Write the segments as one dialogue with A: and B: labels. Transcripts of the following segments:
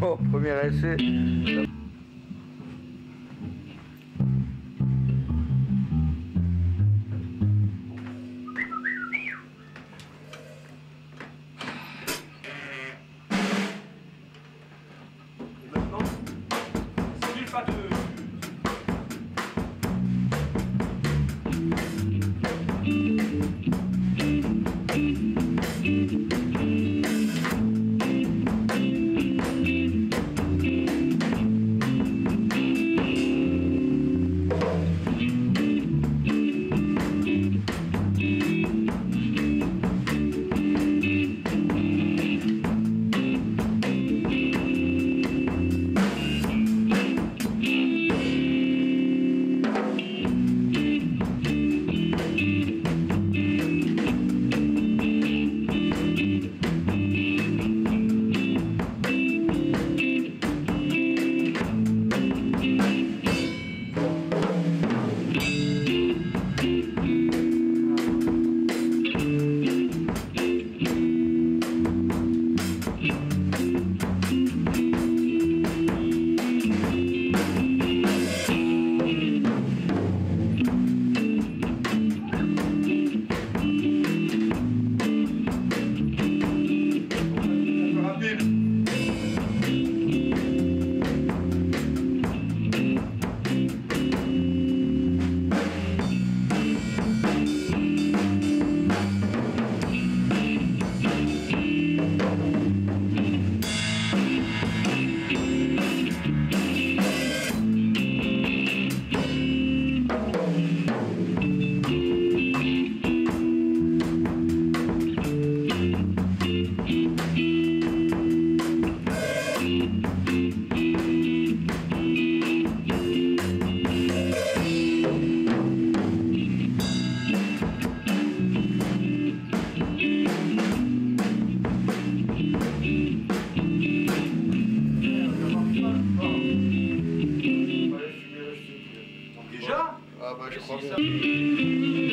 A: Bon, premier essai. precisa.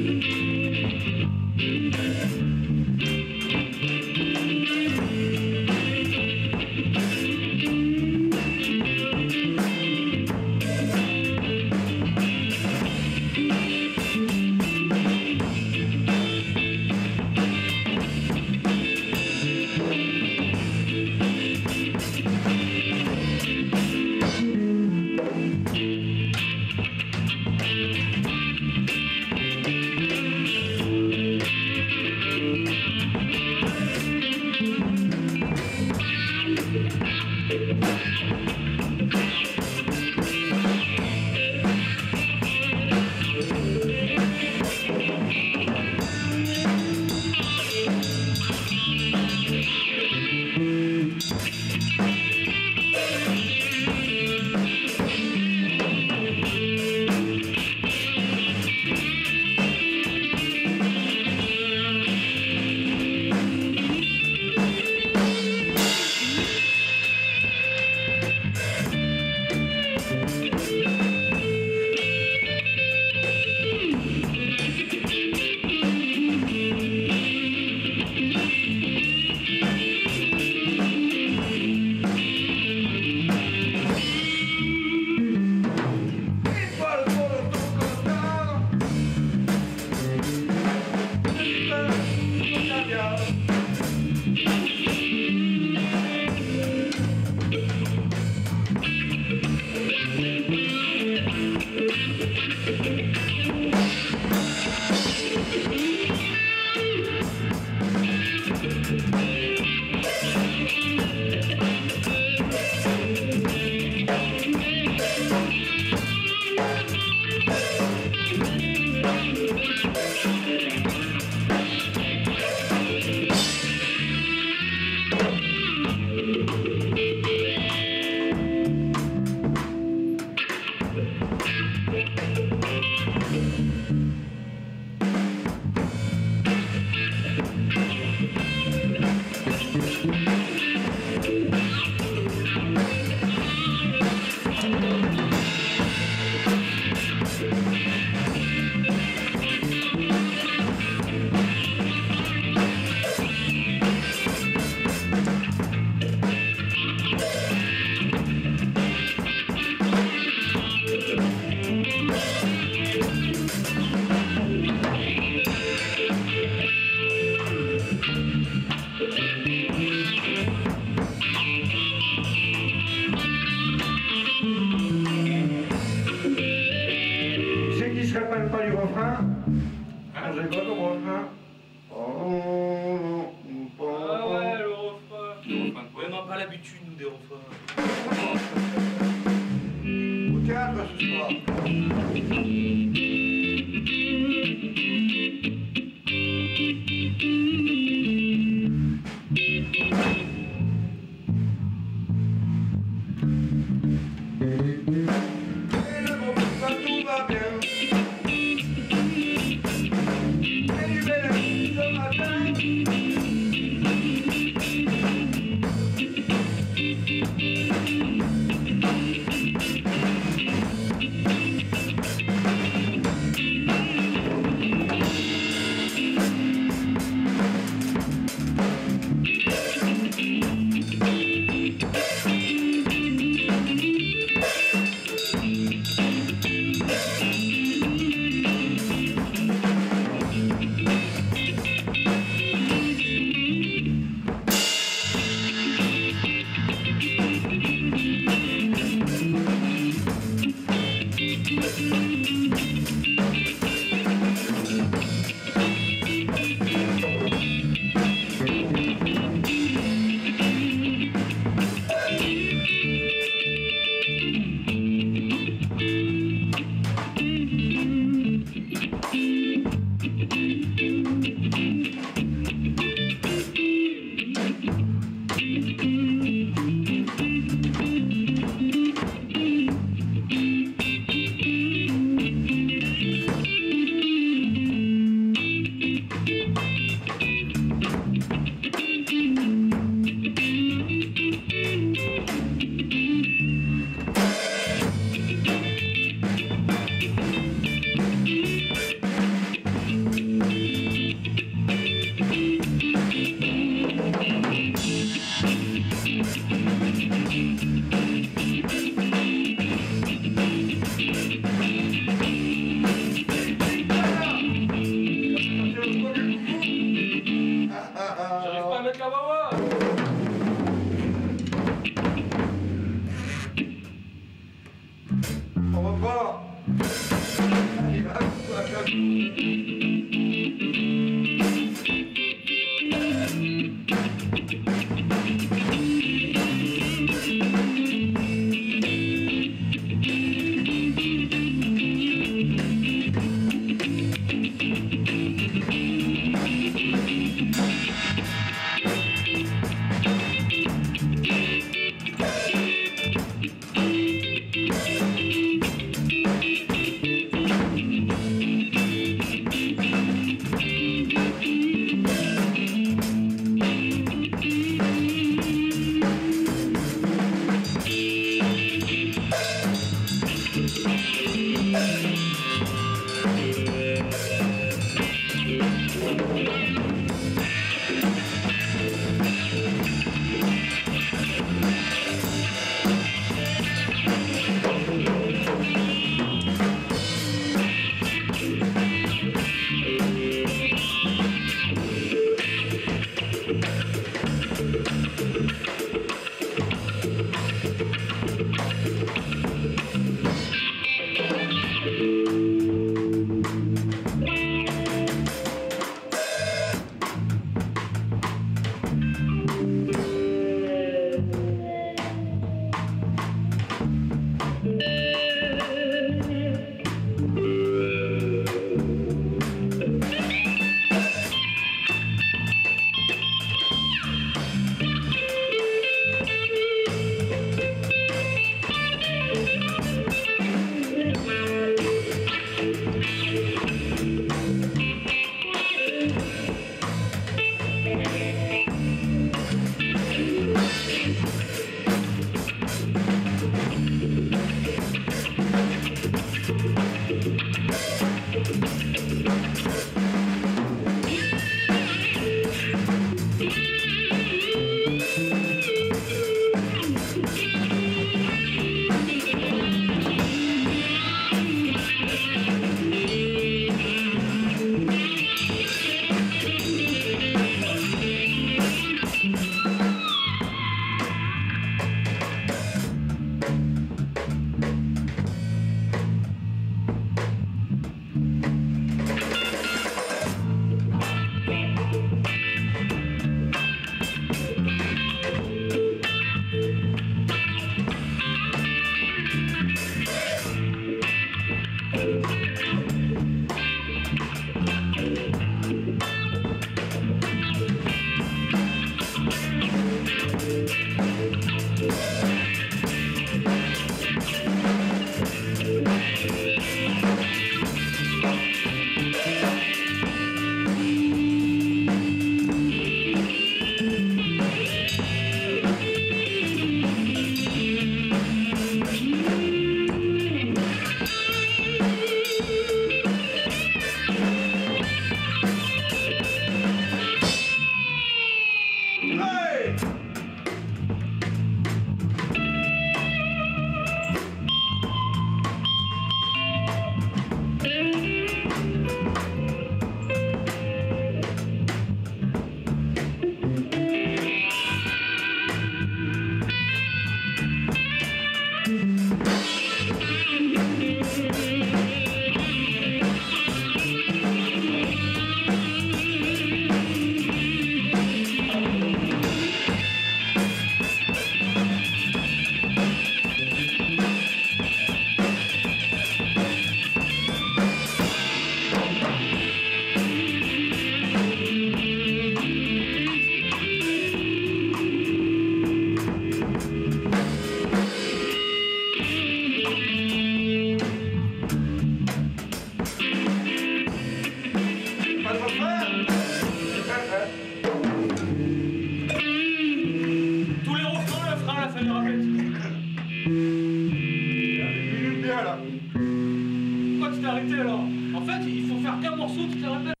B: Pourquoi tu t'es arrêté alors? En fait, il faut faire qu'un morceau, tu t'es répètes.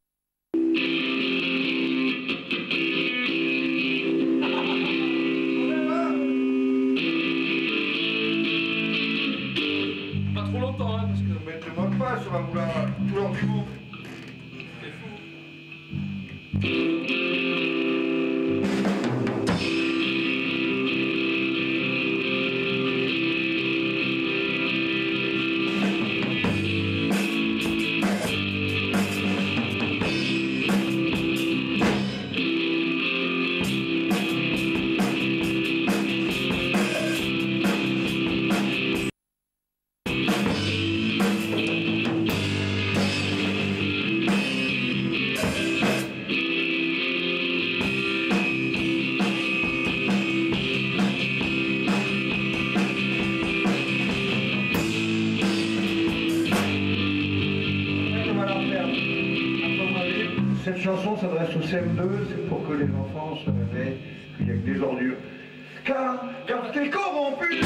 A: CM2, c'est pour que les enfants se réveillent qu'il n'y a que des ordures. Car, car t'es corrompu